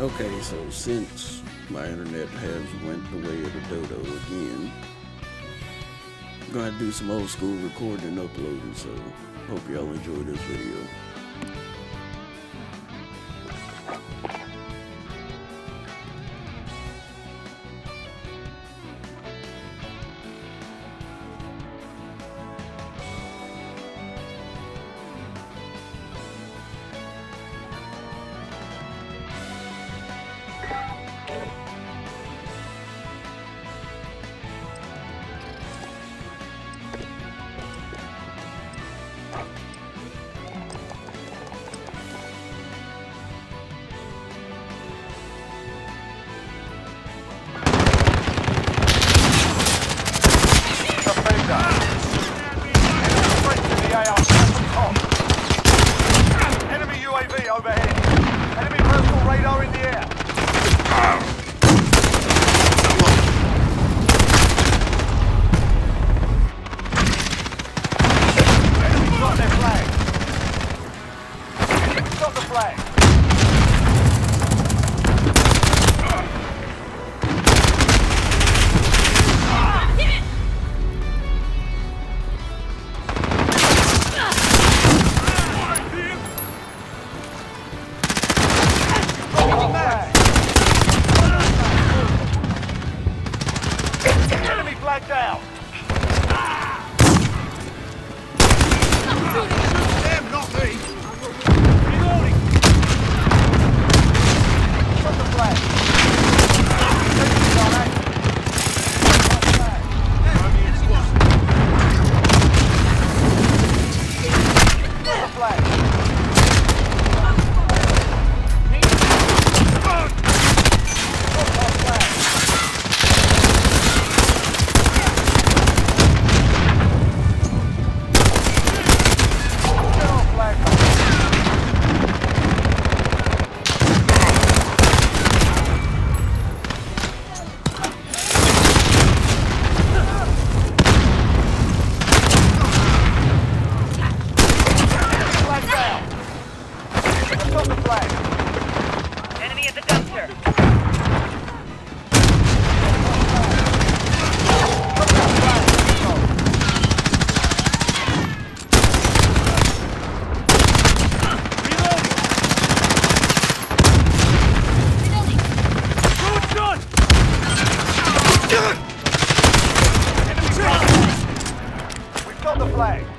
Okay, so since my internet has went the way of the dodo again, I'm gonna do some old school recording and uploading, so hope y'all enjoy this video. flag.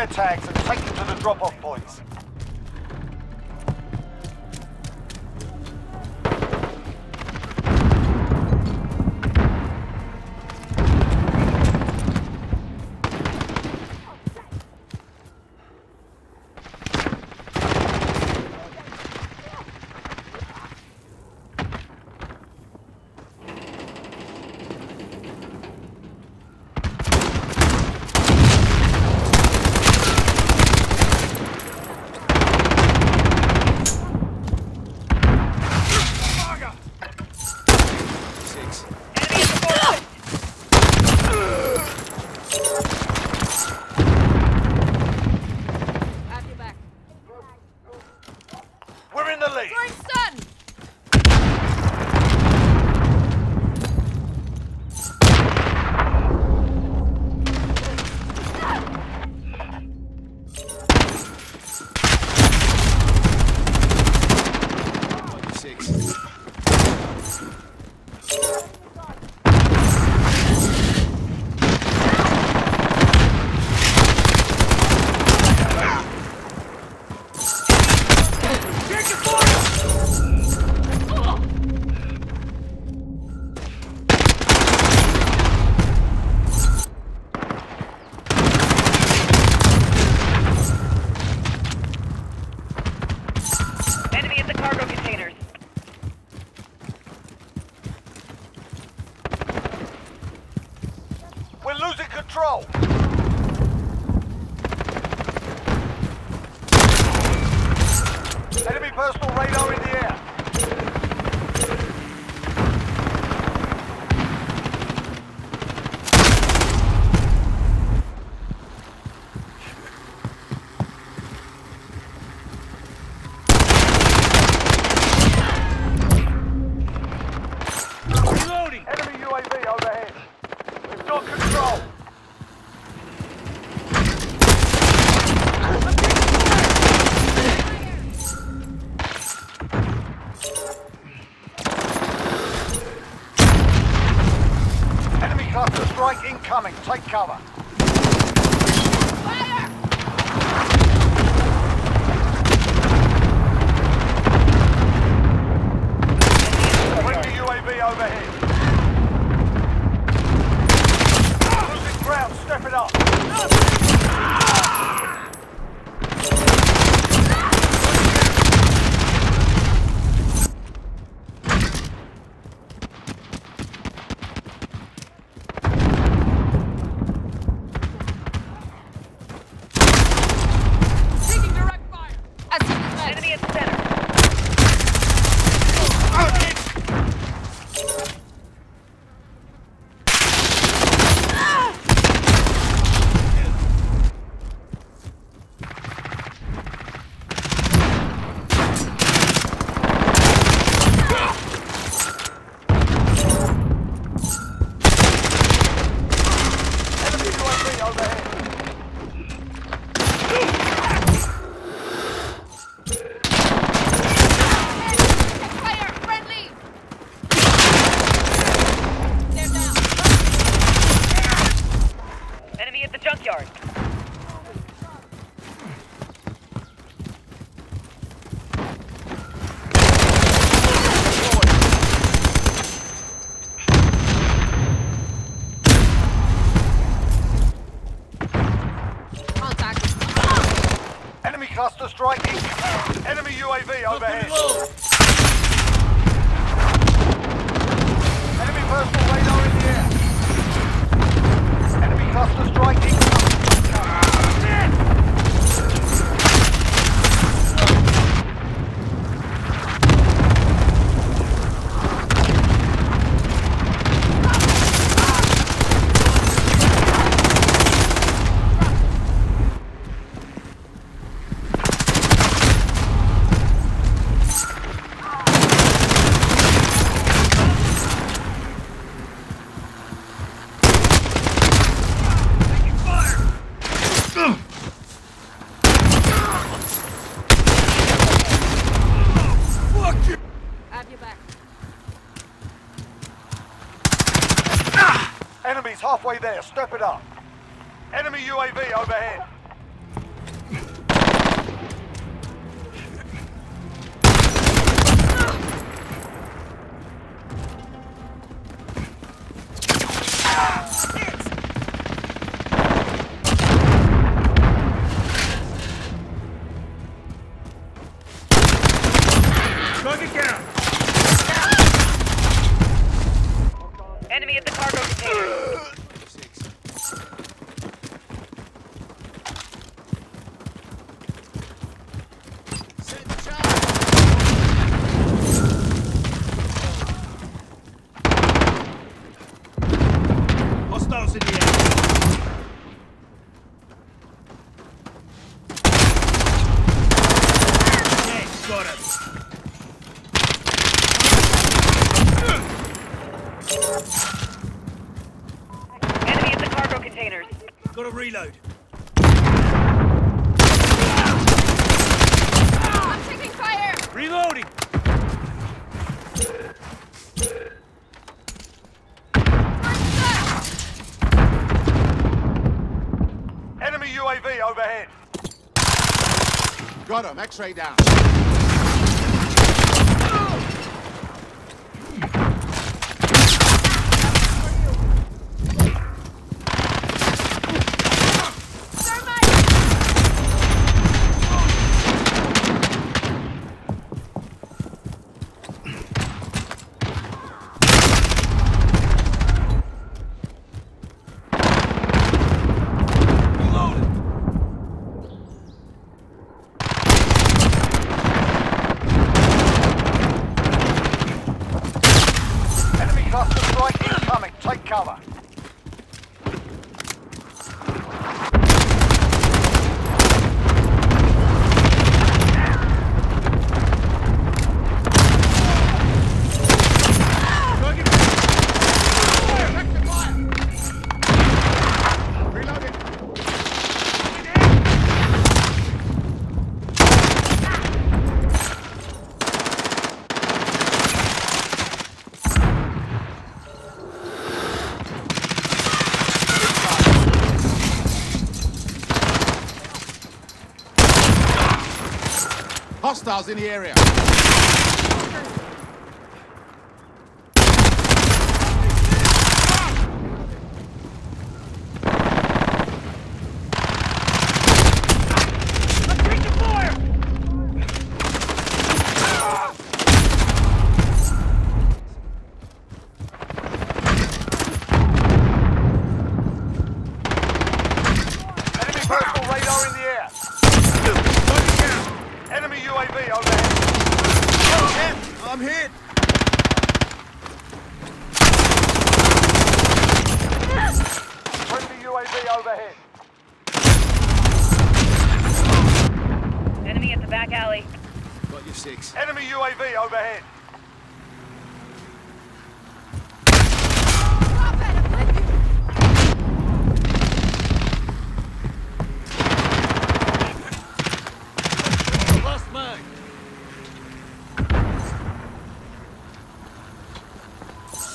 Their tags, and take them to the drop-off points. step it up. Enemy at the cargo containers. Gotta reload. I'm taking fire! Reloading! Enemy UAV overhead. Got him, X-ray down. Hostiles in the area. Enemy personal radar in the air. Enemy UAV overhead. Hit. I'm hit. Friendly UAV overhead. Enemy at the back alley. Got your six. Enemy UAV overhead. Last man.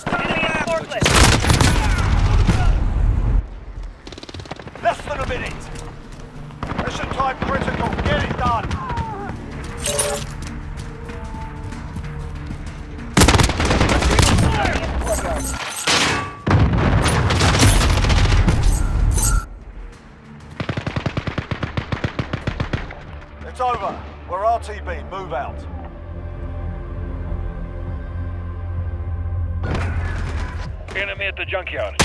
Enemy at the forklift. Than. Mission time critical. Get it done. It's over. We're RTB. Move out. Enemy at the junkyard.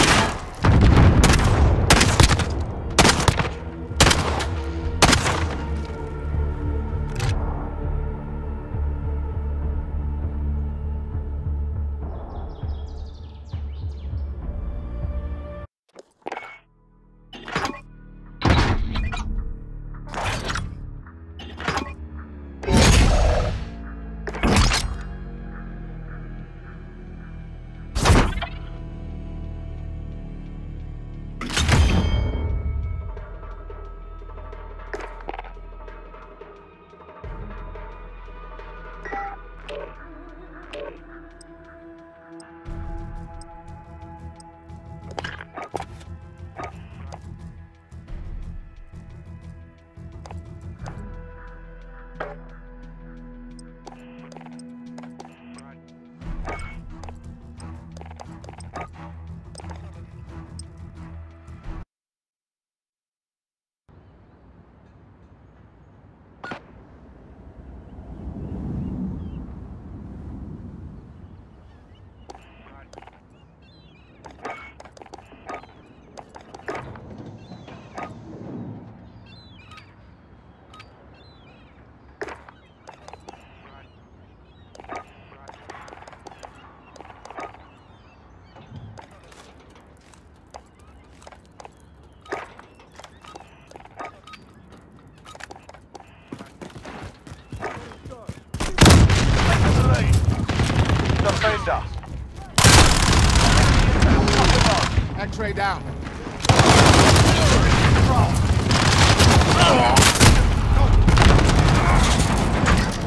X-ray down.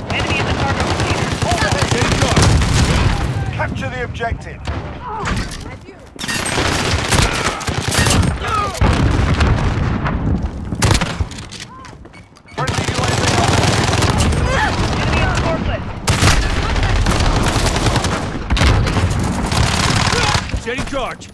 Enemy at the cargo container. Capture the objective. Friendly UAV Enemy the forklift. Setting charge.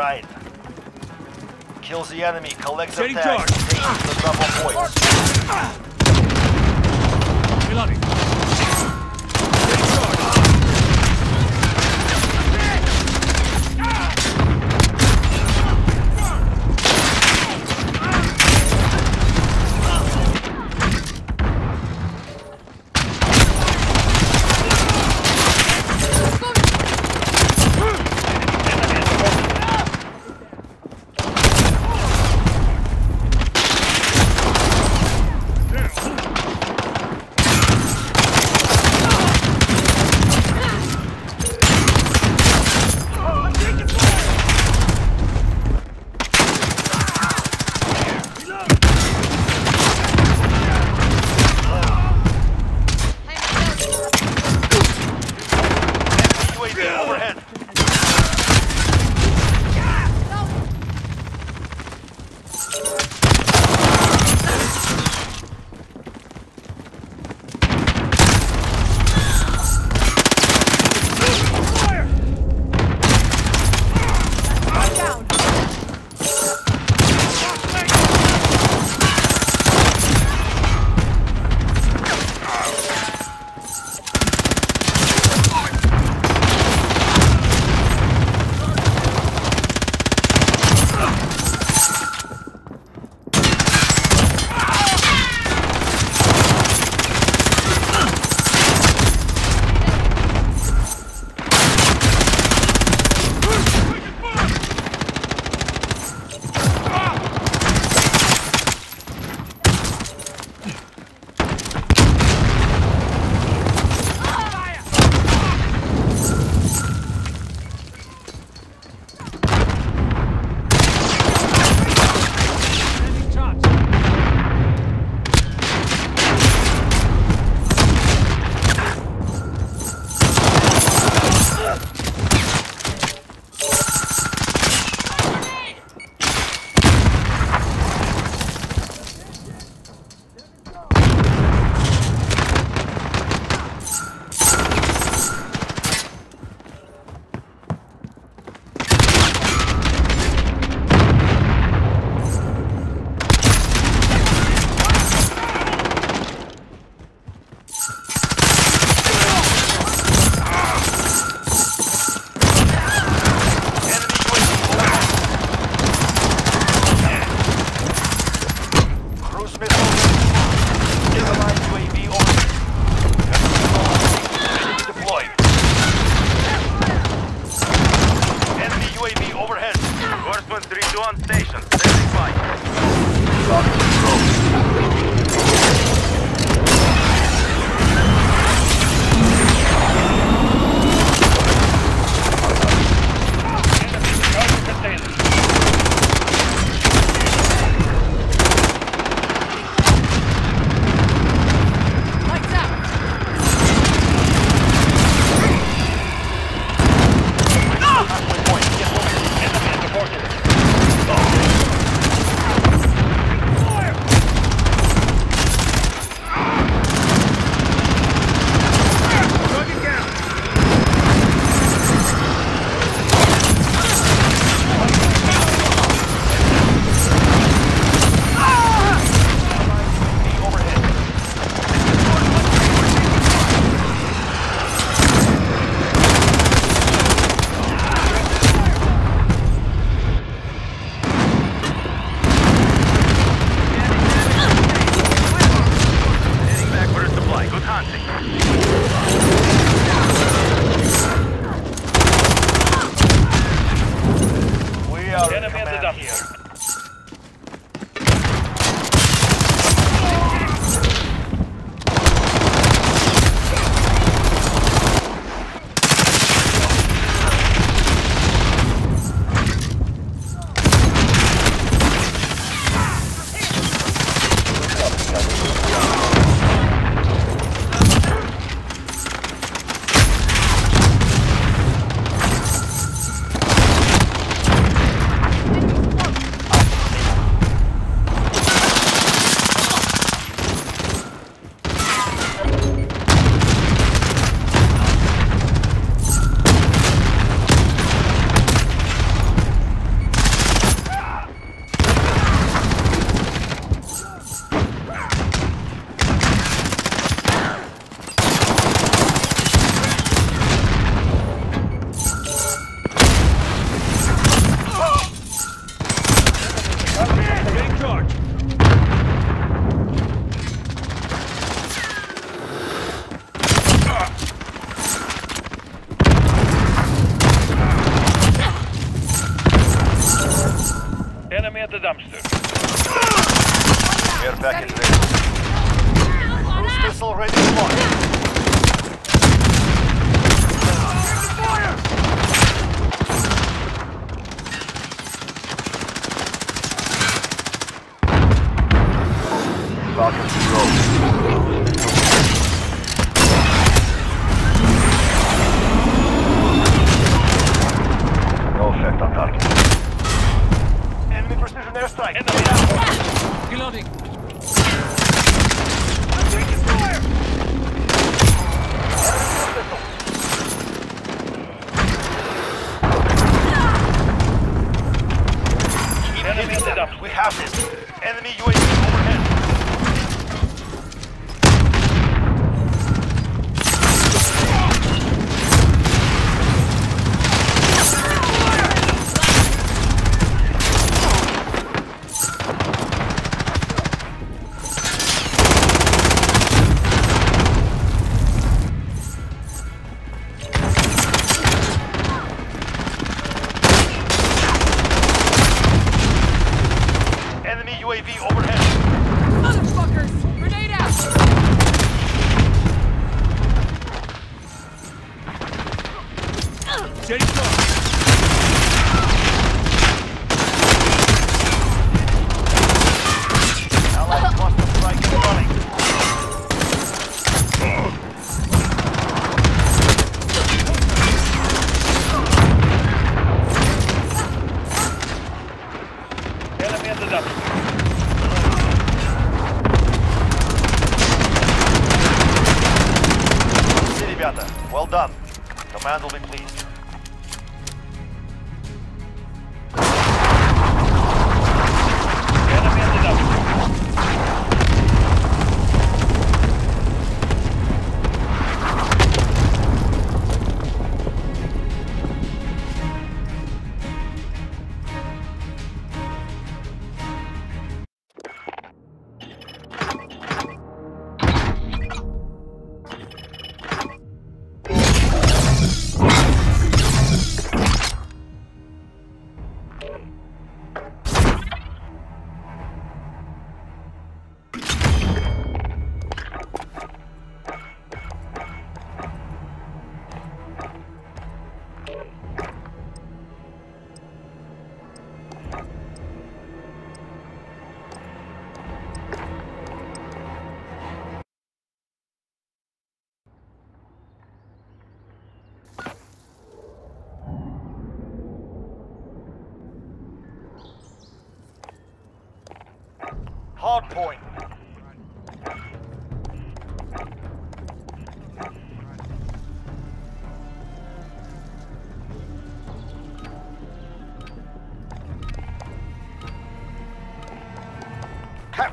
right. Kills the enemy, collects Setting the tags, the double points.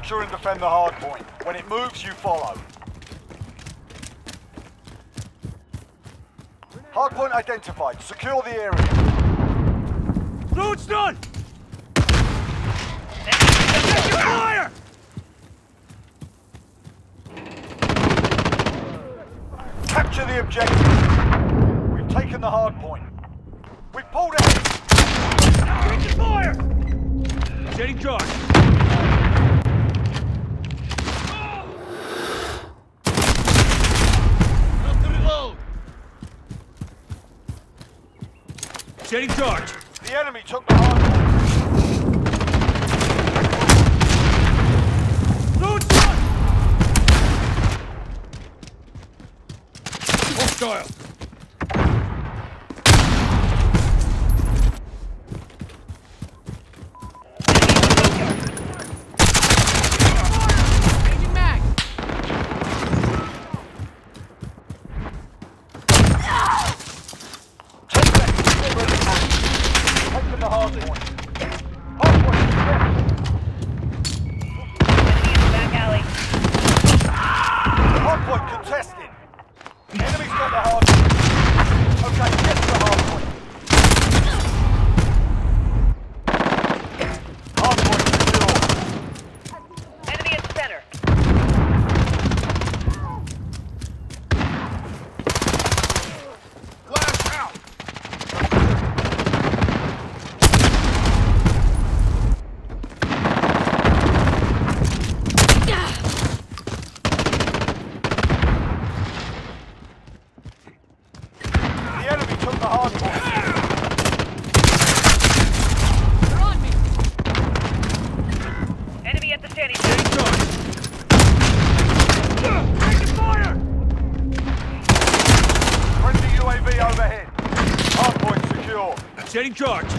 Capture and defend the hard point. When it moves, you follow. Hardpoint identified. Secure the area. Load's done! Fire! Capture the objective. We've taken the hardpoint. Getting charged. The enemy took the hard Loot Hostile! charge.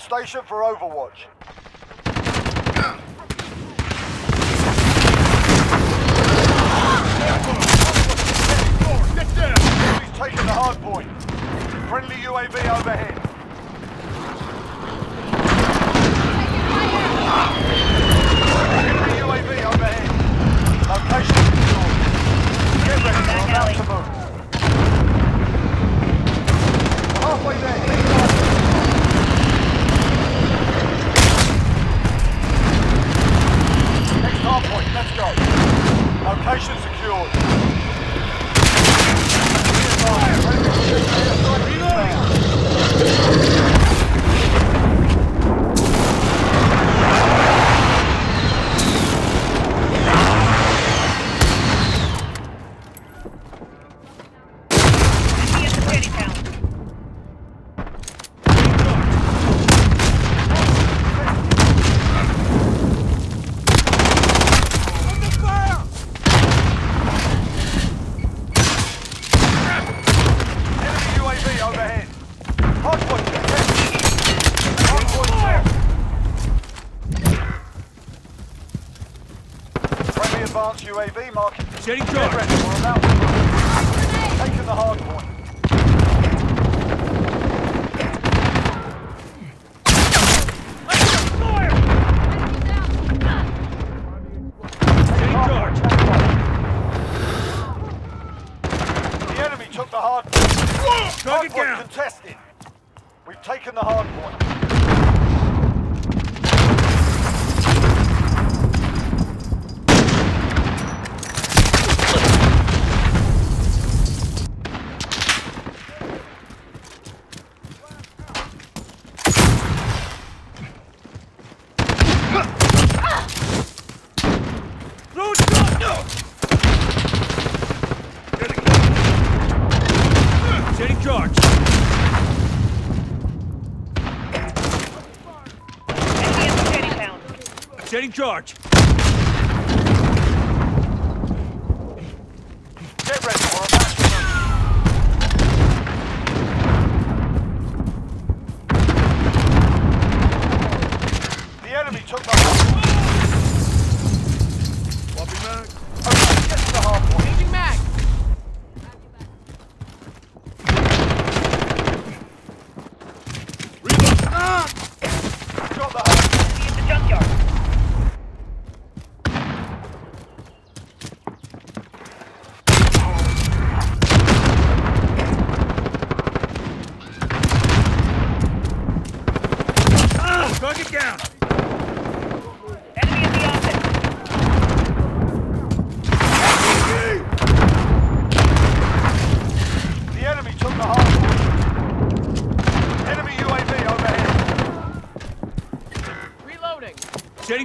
station for Overwatch. Target down. contested. We've taken the hard point. charge.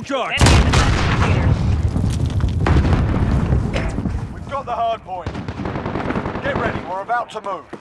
charge. We've got the hard point. Get ready, we're about to move.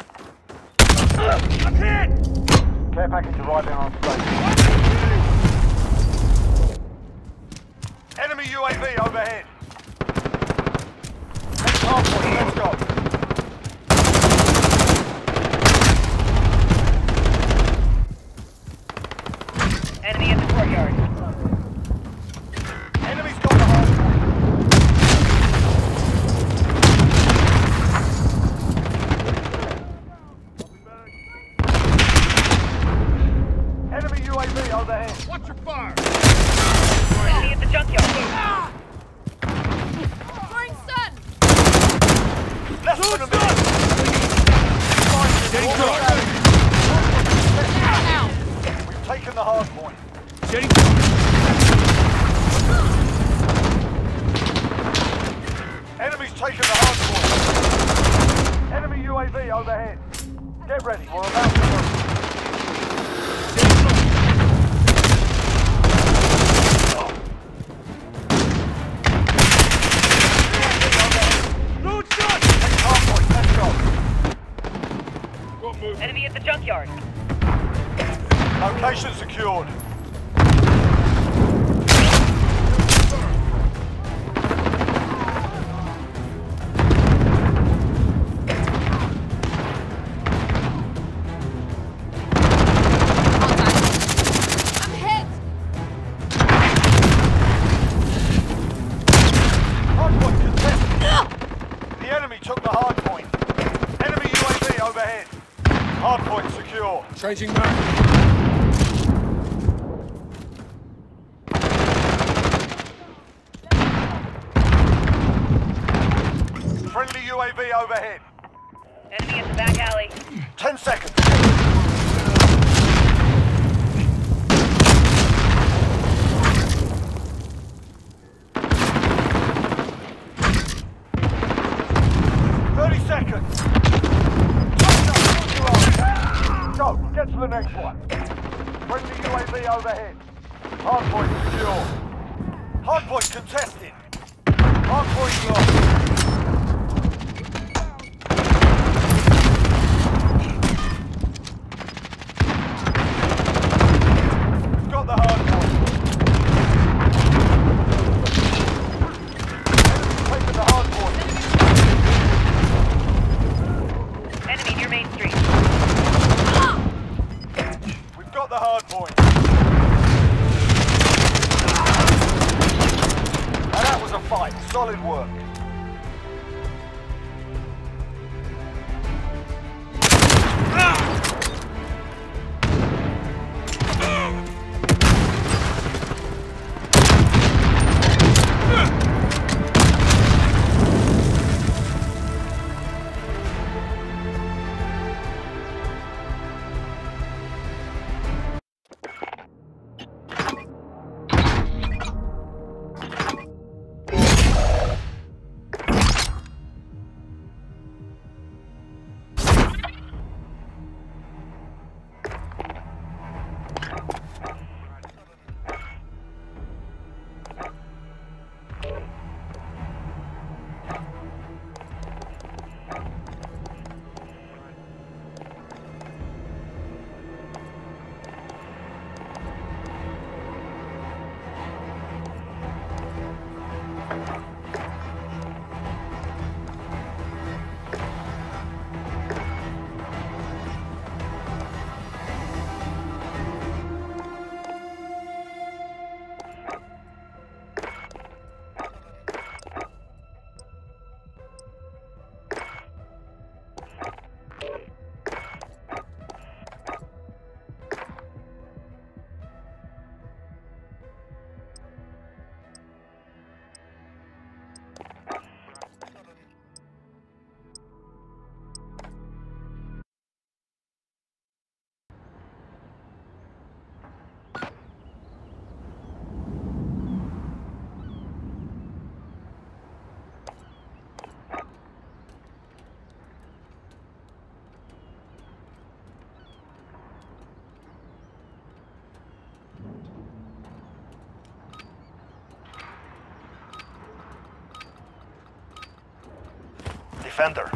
defender.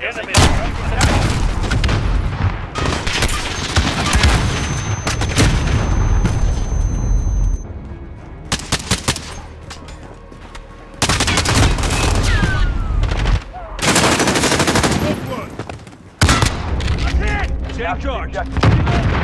Enemy. Take charge.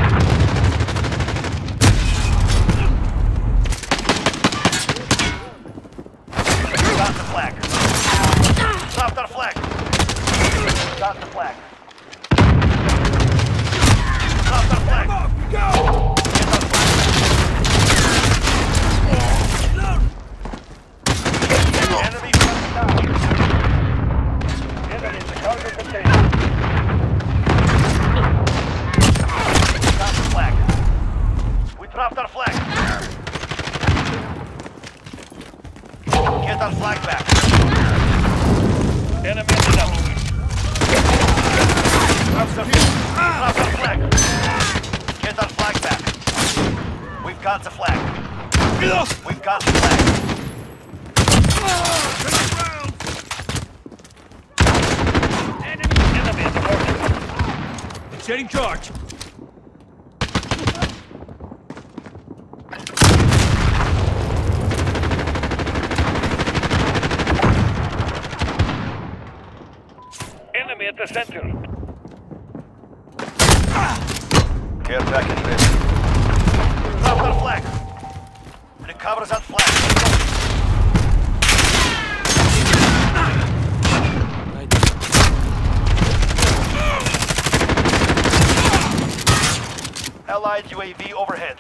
Allied UAV overhead.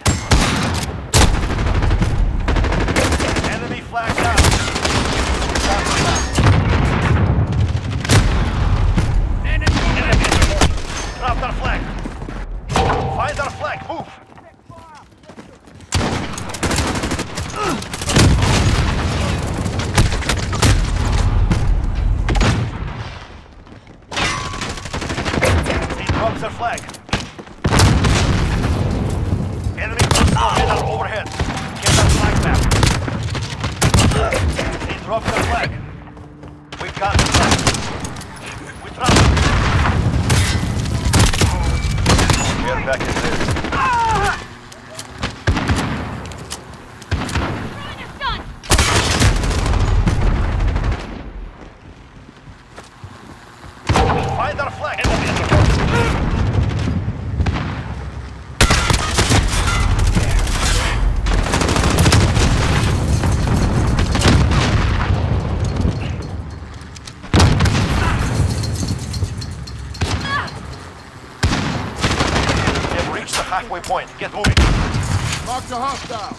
Enemy flag down. Enemy, enemy. Dropped our flag. Find our flag. Move. Get moving. Mark the hostile.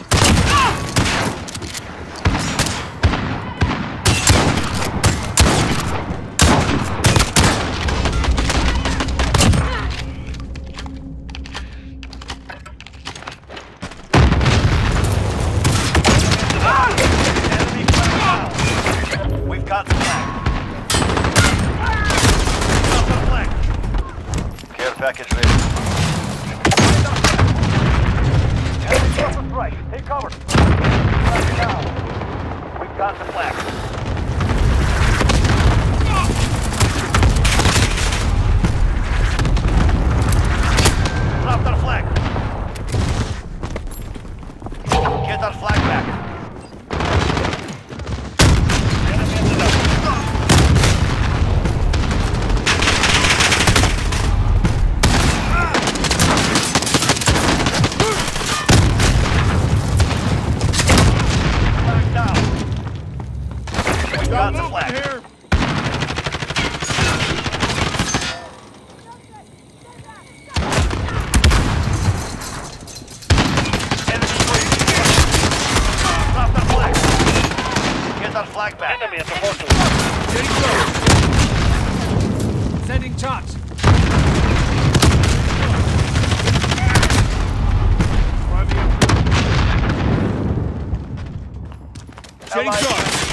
Getting shot.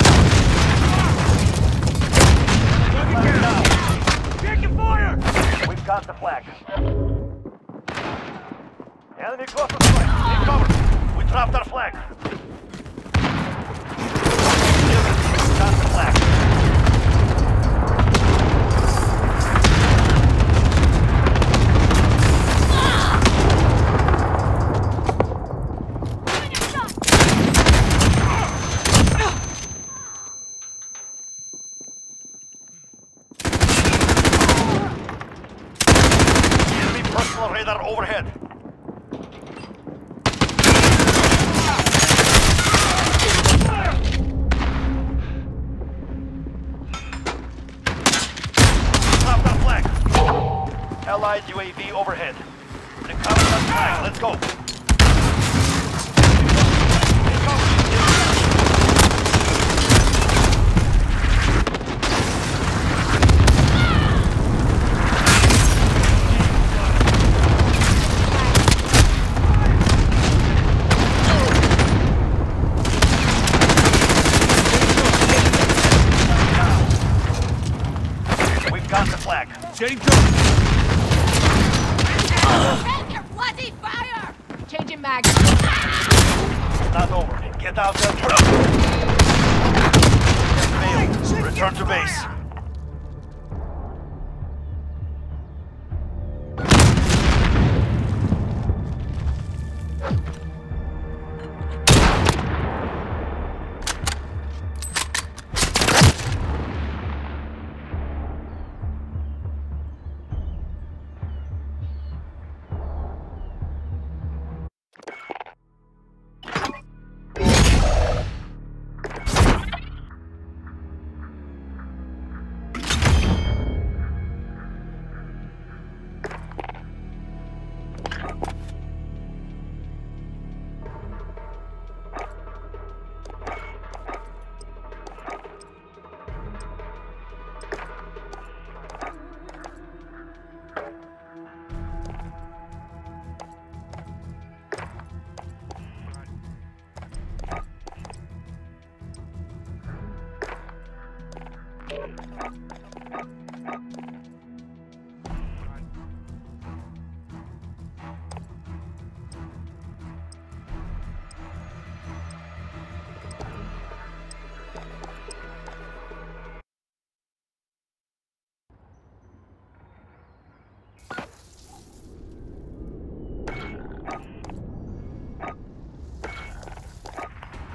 We've got the flag. Enemy close to flag. Take cover. We dropped our flag.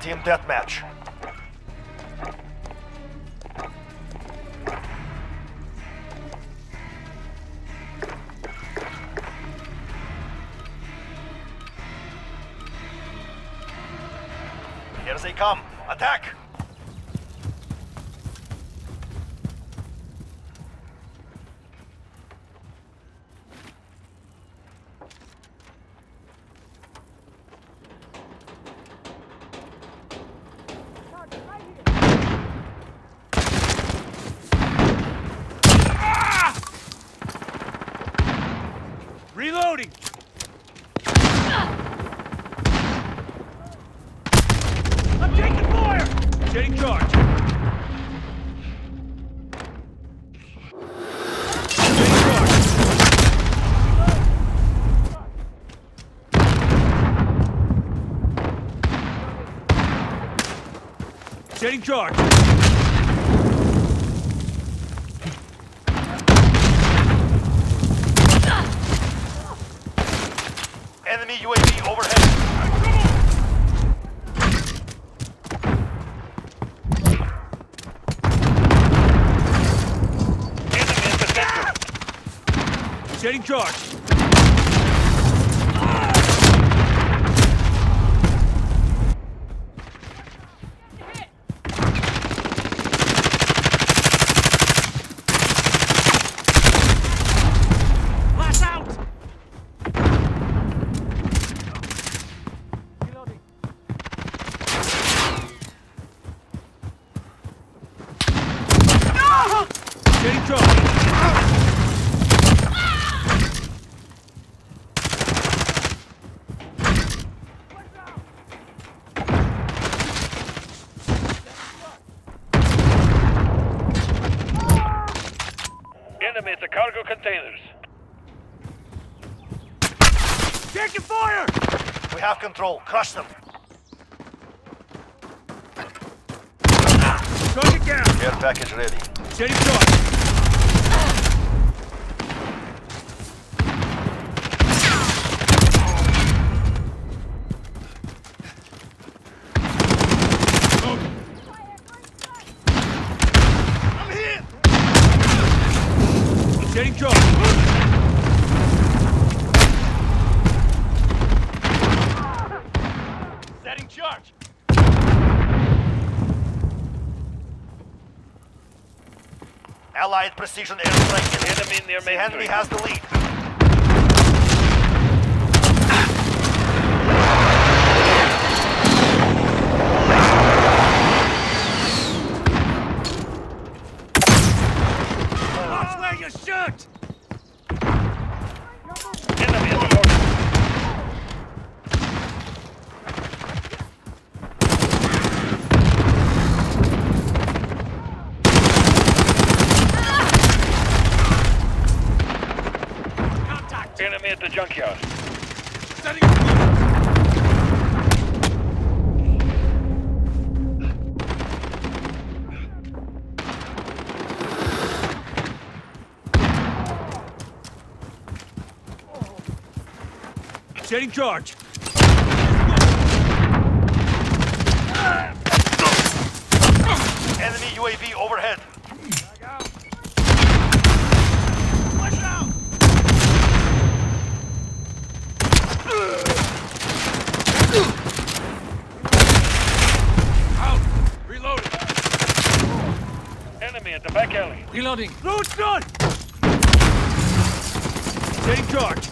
Team Deathmatch. Taking charge. Enemy UAV overhead. Enemy in Setting charge. control. Crush them. Target down. Care package ready. Steady shot. Precision airstrike. Enemy near main. Henry has the lead. in charge. Enemy UAV overhead. at the back alley. Reloading. Loot done! Take charge.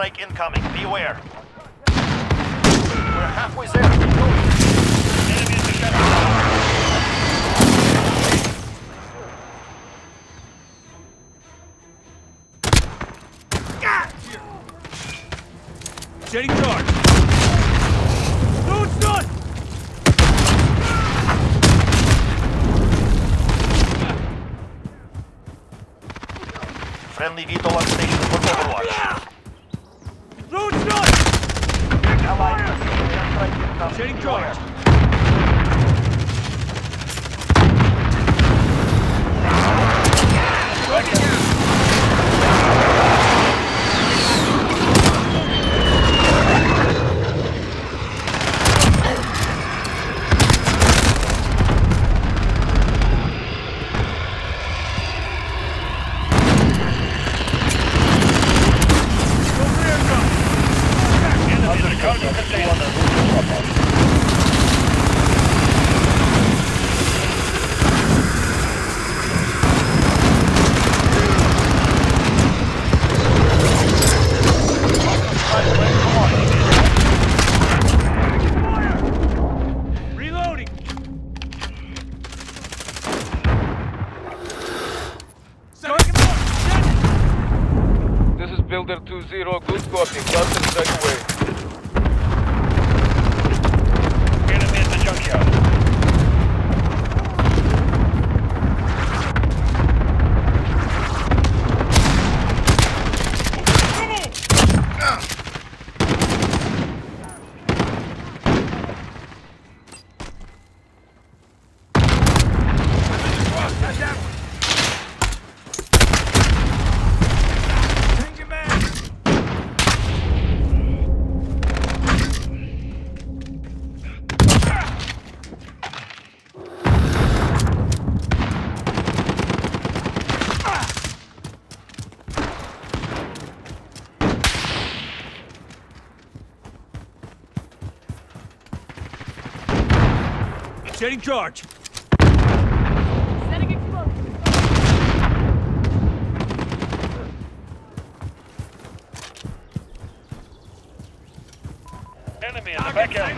strike incoming. Beware. We're halfway there. Setting charge. Friendly VTOL on station. Setting charge. Setting explosives. Enemy in the back alley.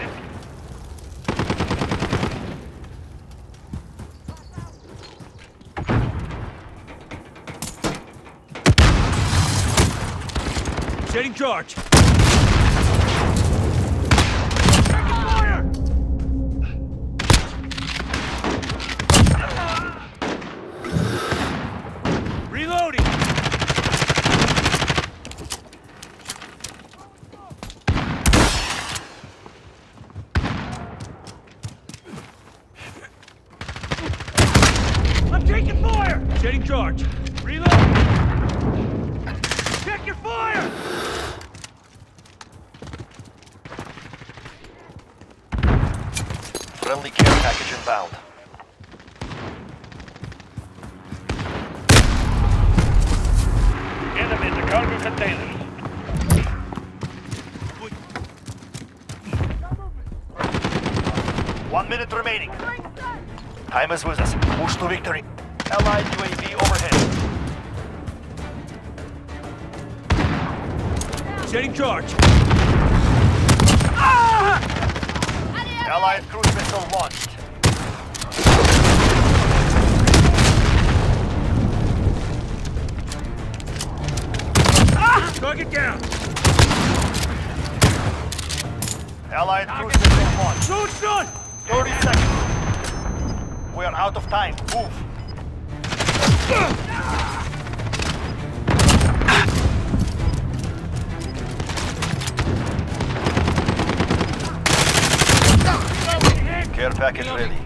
Setting charge. Fire! Reloading. I'm taking fire! Setting charge. Reload! Check your fire! Friendly care package inbound. Enemy in the cargo containers. One remaining. Time is with us. Push to victory. Allied UAV overhead. Setting charge. Ah! Allied cruise missile launched. Time. Move. Care package ready.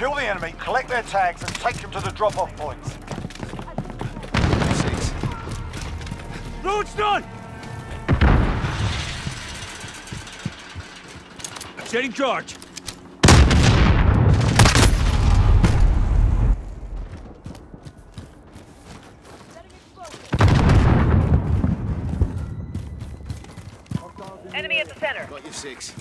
Kill the enemy, collect their tags, and take them to the drop-off points. Road's done! Setting charge. Enemy at the center. Got you six.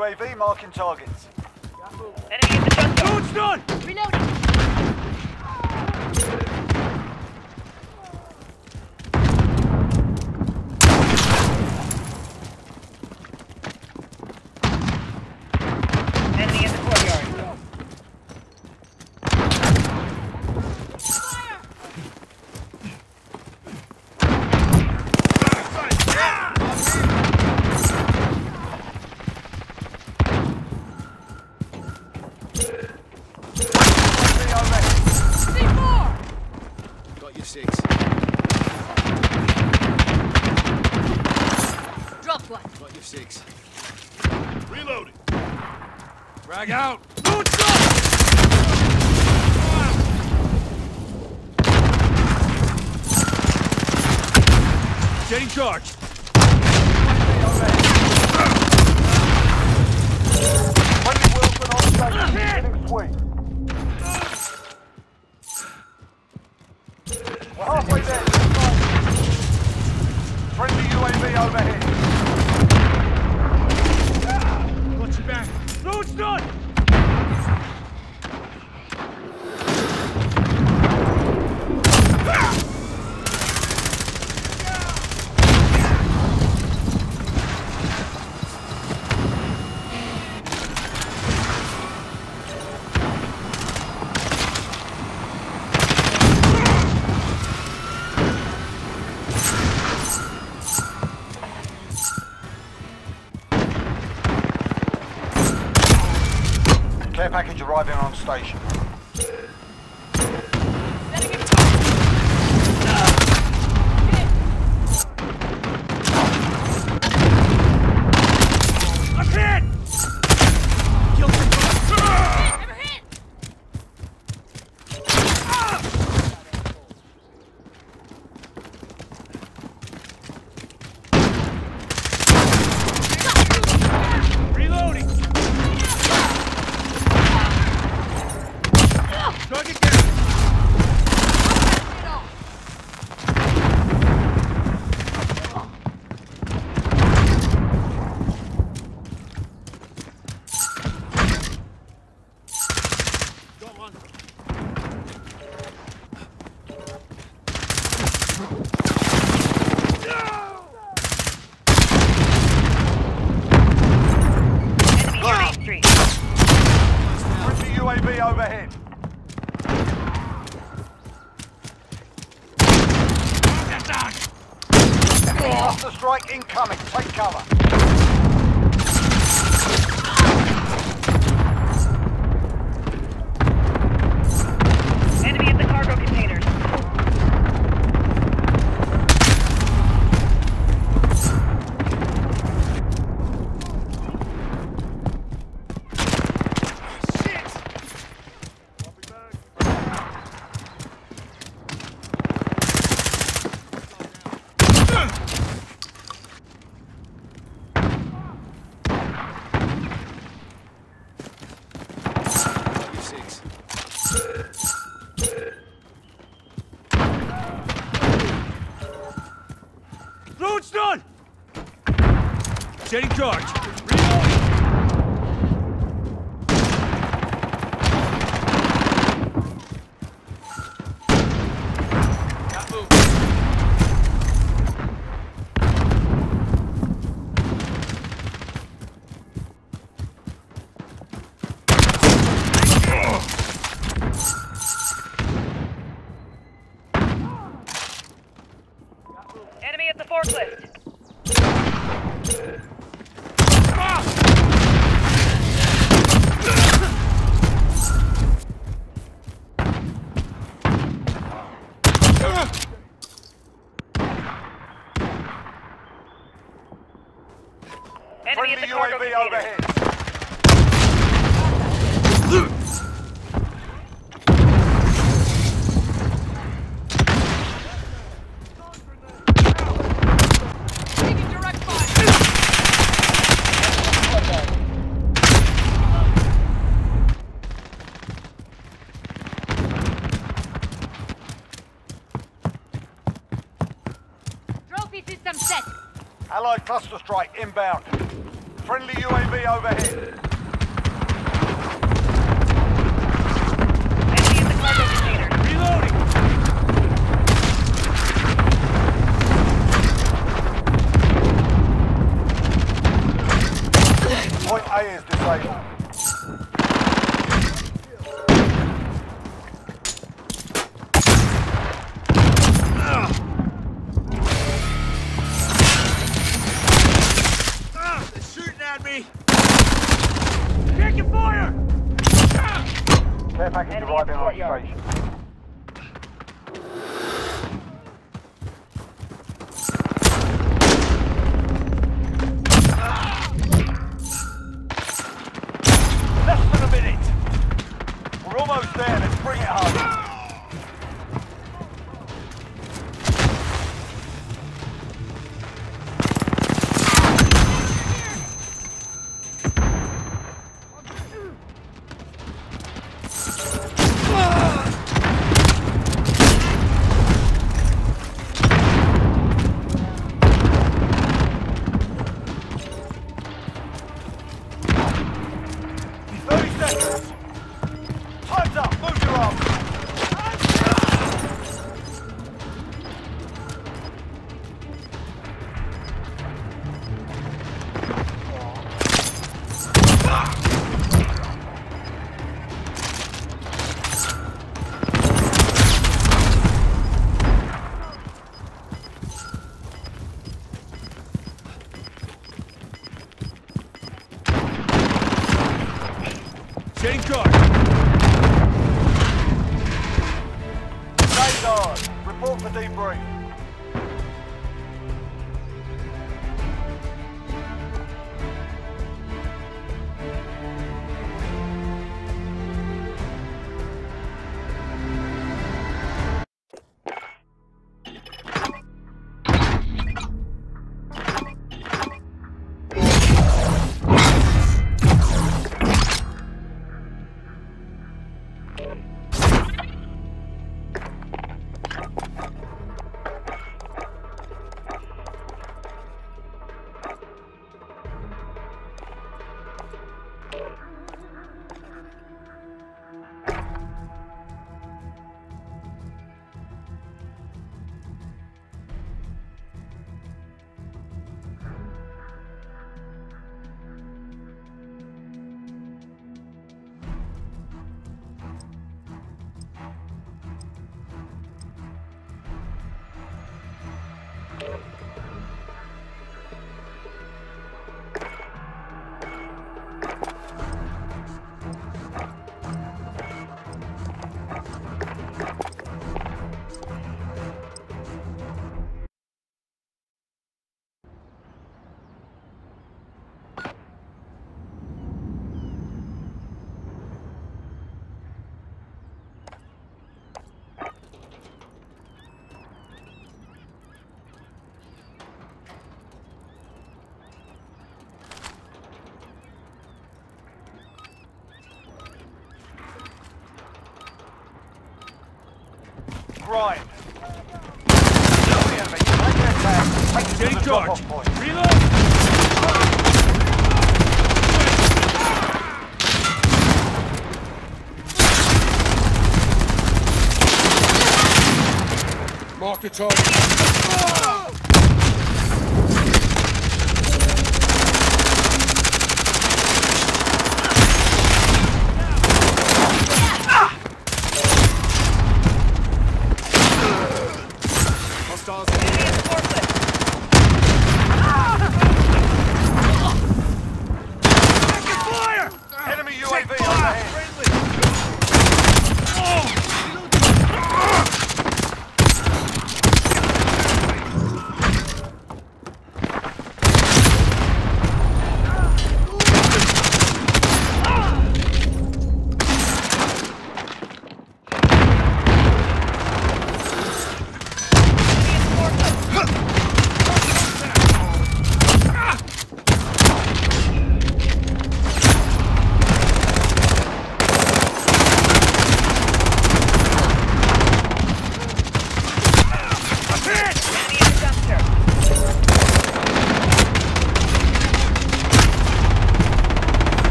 UAV marking targets. Station. Inbound. Tag. Take it to Taking the charge. drop-off point. Reload! Mark the target.